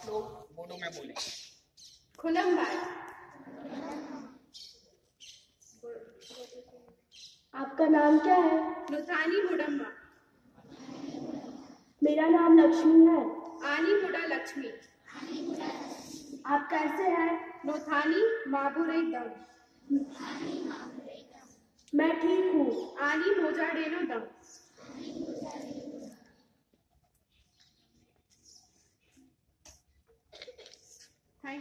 आप लोग बोडो में बोले खुलमबाई आपका नाम क्या है? नुथानी मुडम्बा मेरा नाम लक्ष्मी है। आनी मुडा लक्ष्मी। आप कैसे हैं? नोथानी माबुरे दम। मैं ठीक हूँ। आनी मोजाडेनो दम। Hi.